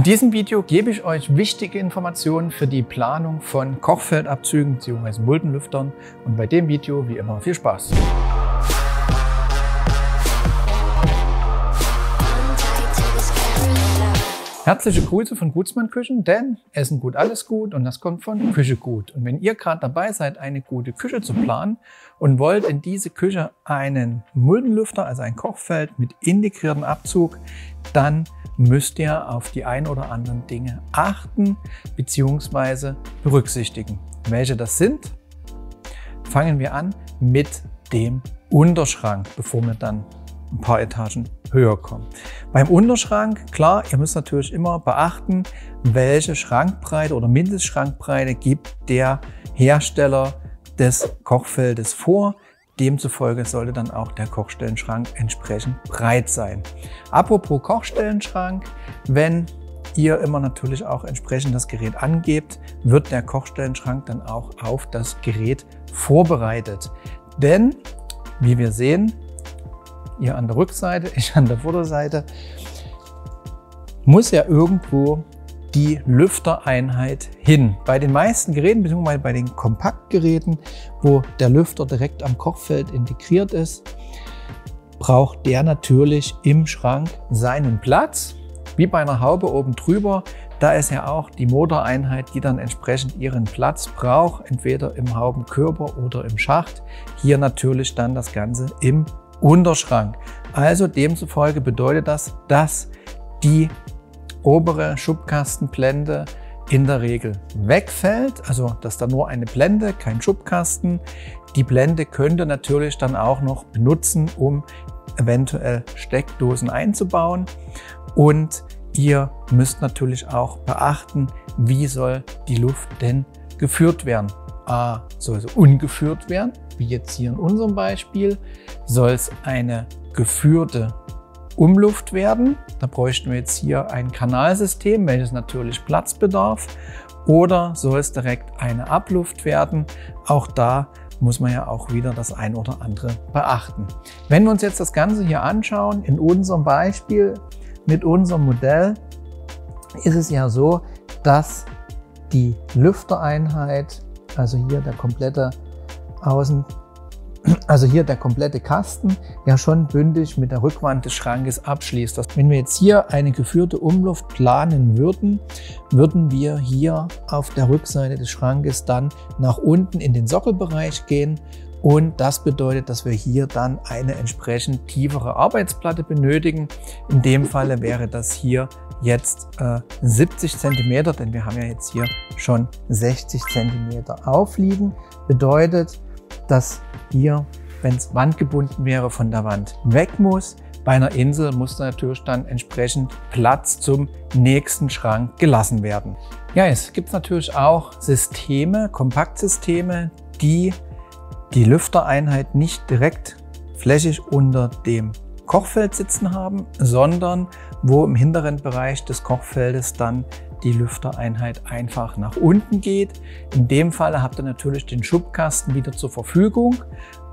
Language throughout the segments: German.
In diesem Video gebe ich euch wichtige Informationen für die Planung von Kochfeldabzügen bzw. Muldenlüftern und bei dem Video wie immer viel Spaß. Herzliche Grüße von Gutsmann Küchen, denn Essen gut, alles gut und das kommt von Küche gut. Und wenn ihr gerade dabei seid, eine gute Küche zu planen und wollt in diese Küche einen Muldenlüfter, also ein Kochfeld mit integriertem Abzug, dann müsst ihr auf die ein oder anderen Dinge achten bzw. berücksichtigen. Welche das sind? Fangen wir an mit dem Unterschrank, bevor wir dann ein paar Etagen höher kommen. Beim Unterschrank, klar, ihr müsst natürlich immer beachten, welche Schrankbreite oder Mindestschrankbreite gibt der Hersteller des Kochfeldes vor. Demzufolge sollte dann auch der Kochstellenschrank entsprechend breit sein. Apropos Kochstellenschrank, wenn ihr immer natürlich auch entsprechend das Gerät angebt, wird der Kochstellenschrank dann auch auf das Gerät vorbereitet. Denn, wie wir sehen, ihr an der Rückseite, ich an der Vorderseite, muss ja irgendwo die Lüftereinheit hin. Bei den meisten Geräten, beziehungsweise bei den Kompaktgeräten, wo der Lüfter direkt am Kochfeld integriert ist, braucht der natürlich im Schrank seinen Platz. Wie bei einer Haube oben drüber, da ist ja auch die Motoreinheit, die dann entsprechend ihren Platz braucht, entweder im Haubenkörper oder im Schacht. Hier natürlich dann das Ganze im Unterschrank. Also demzufolge bedeutet das, dass die obere Schubkastenblende in der Regel wegfällt, also dass da nur eine Blende, kein Schubkasten. Die Blende könnte natürlich dann auch noch benutzen, um eventuell Steckdosen einzubauen. Und ihr müsst natürlich auch beachten, wie soll die Luft denn geführt werden. A, soll sie ungeführt werden, wie jetzt hier in unserem Beispiel, soll es eine geführte Umluft werden. Da bräuchten wir jetzt hier ein Kanalsystem, welches natürlich Platz bedarf. Oder soll es direkt eine Abluft werden? Auch da muss man ja auch wieder das ein oder andere beachten. Wenn wir uns jetzt das Ganze hier anschauen, in unserem Beispiel mit unserem Modell, ist es ja so, dass die Lüftereinheit, also hier der komplette Außen also hier der komplette Kasten, ja schon bündig mit der Rückwand des Schrankes abschließt. Wenn wir jetzt hier eine geführte Umluft planen würden, würden wir hier auf der Rückseite des Schrankes dann nach unten in den Sockelbereich gehen und das bedeutet, dass wir hier dann eine entsprechend tiefere Arbeitsplatte benötigen. In dem Falle wäre das hier jetzt äh, 70 cm, denn wir haben ja jetzt hier schon 60 cm aufliegen. Bedeutet, dass hier, wenn es wandgebunden wäre, von der Wand weg muss. Bei einer Insel muss natürlich dann entsprechend Platz zum nächsten Schrank gelassen werden. Ja, es gibt natürlich auch Systeme, Kompaktsysteme, die die Lüftereinheit nicht direkt flächig unter dem Kochfeld sitzen haben, sondern wo im hinteren Bereich des Kochfeldes dann die Lüftereinheit einfach nach unten geht. In dem Fall habt ihr natürlich den Schubkasten wieder zur Verfügung,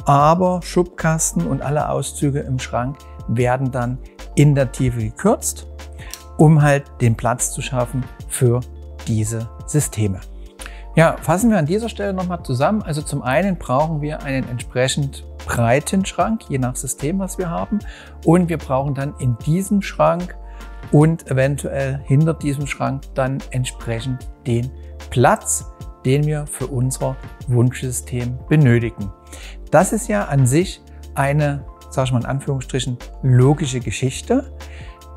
aber Schubkasten und alle Auszüge im Schrank werden dann in der Tiefe gekürzt, um halt den Platz zu schaffen für diese Systeme. Ja, fassen wir an dieser Stelle nochmal zusammen. Also zum einen brauchen wir einen entsprechend breiten Schrank, je nach System, was wir haben. Und wir brauchen dann in diesem Schrank und eventuell hinter diesem Schrank dann entsprechend den Platz, den wir für unser Wunschsystem benötigen. Das ist ja an sich eine, sag ich mal in Anführungsstrichen, logische Geschichte.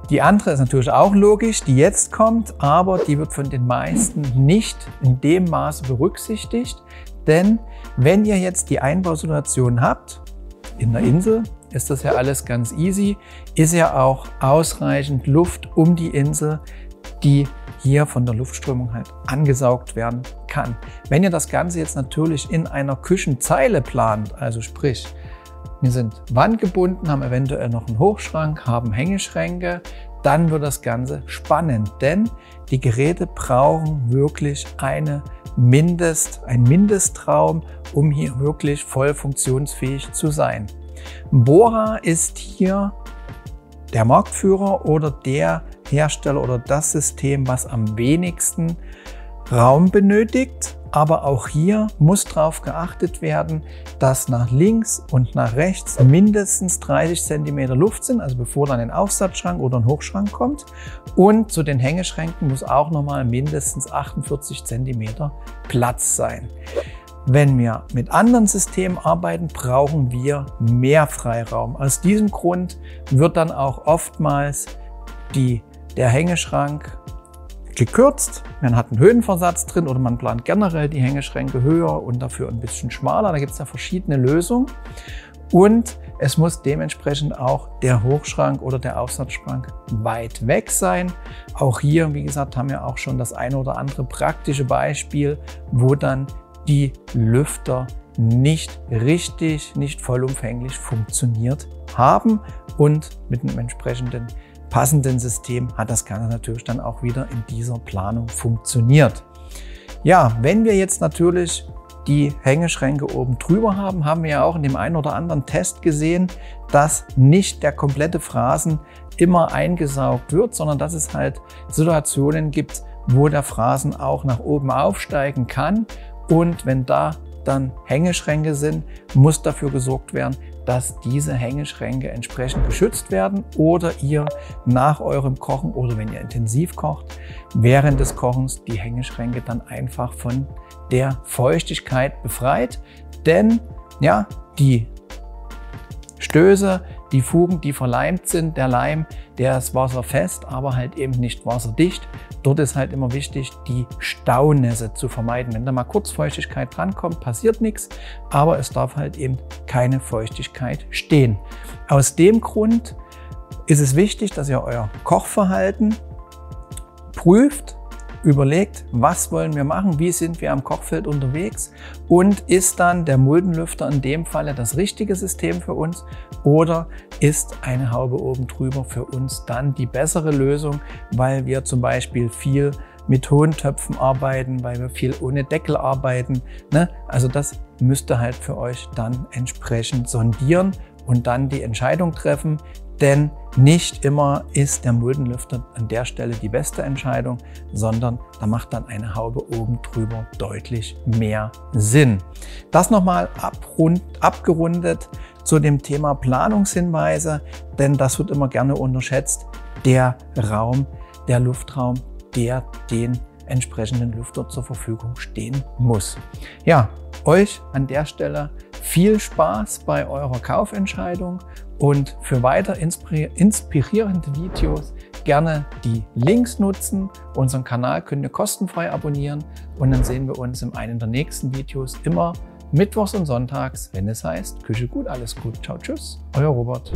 Die andere ist natürlich auch logisch, die jetzt kommt, aber die wird von den meisten nicht in dem Maße berücksichtigt. Denn wenn ihr jetzt die Einbausituation habt, in der Insel, ist das ja alles ganz easy. Ist ja auch ausreichend Luft um die Insel, die hier von der Luftströmung halt angesaugt werden kann. Wenn ihr das Ganze jetzt natürlich in einer Küchenzeile plant, also sprich, wir sind wandgebunden, haben eventuell noch einen Hochschrank, haben Hängeschränke, dann wird das Ganze spannend, denn die Geräte brauchen wirklich eine Mindest, ein Mindestraum, um hier wirklich voll funktionsfähig zu sein. Bora ist hier der Marktführer oder der Hersteller oder das System, was am wenigsten Raum benötigt. Aber auch hier muss darauf geachtet werden, dass nach links und nach rechts mindestens 30 cm Luft sind, also bevor dann ein Aufsatzschrank oder ein Hochschrank kommt. Und zu den Hängeschränken muss auch nochmal mindestens 48 cm Platz sein. Wenn wir mit anderen Systemen arbeiten, brauchen wir mehr Freiraum. Aus diesem Grund wird dann auch oftmals die, der Hängeschrank gekürzt. Man hat einen Höhenversatz drin oder man plant generell die Hängeschränke höher und dafür ein bisschen schmaler. Da gibt es ja verschiedene Lösungen. Und es muss dementsprechend auch der Hochschrank oder der Aufsatzschrank weit weg sein. Auch hier, wie gesagt, haben wir auch schon das eine oder andere praktische Beispiel, wo dann die Lüfter nicht richtig, nicht vollumfänglich funktioniert haben und mit einem entsprechenden passenden System hat das Ganze natürlich dann auch wieder in dieser Planung funktioniert. Ja, wenn wir jetzt natürlich die Hängeschränke oben drüber haben, haben wir ja auch in dem einen oder anderen Test gesehen, dass nicht der komplette Phrasen immer eingesaugt wird, sondern dass es halt Situationen gibt, wo der Phrasen auch nach oben aufsteigen kann. Und wenn da dann Hängeschränke sind, muss dafür gesorgt werden, dass diese Hängeschränke entsprechend geschützt werden oder ihr nach eurem Kochen oder wenn ihr intensiv kocht, während des Kochens die Hängeschränke dann einfach von der Feuchtigkeit befreit. Denn ja, die Stöße, die Fugen, die verleimt sind, der Leim, der ist wasserfest, aber halt eben nicht wasserdicht. Dort ist halt immer wichtig, die Staunässe zu vermeiden. Wenn da mal kurz Feuchtigkeit drankommt, passiert nichts, aber es darf halt eben keine Feuchtigkeit stehen. Aus dem Grund ist es wichtig, dass ihr euer Kochverhalten prüft überlegt, was wollen wir machen, wie sind wir am Kochfeld unterwegs und ist dann der Muldenlüfter in dem Falle das richtige System für uns oder ist eine Haube oben drüber für uns dann die bessere Lösung, weil wir zum Beispiel viel mit hohen Töpfen arbeiten, weil wir viel ohne Deckel arbeiten. Ne? Also das müsste halt für euch dann entsprechend sondieren und dann die Entscheidung treffen, denn nicht immer ist der Muldenlüfter an der Stelle die beste Entscheidung, sondern da macht dann eine Haube oben drüber deutlich mehr Sinn. Das nochmal abrund, abgerundet zu dem Thema Planungshinweise, denn das wird immer gerne unterschätzt. Der Raum, der Luftraum, der den entsprechenden Lüfter zur Verfügung stehen muss. Ja, euch an der Stelle viel Spaß bei eurer Kaufentscheidung und für weiter inspirierende Videos gerne die Links nutzen. Unseren Kanal könnt ihr kostenfrei abonnieren und dann sehen wir uns in einem der nächsten Videos immer mittwochs und sonntags, wenn es heißt Küche gut, alles gut. Ciao, tschüss, euer Robert.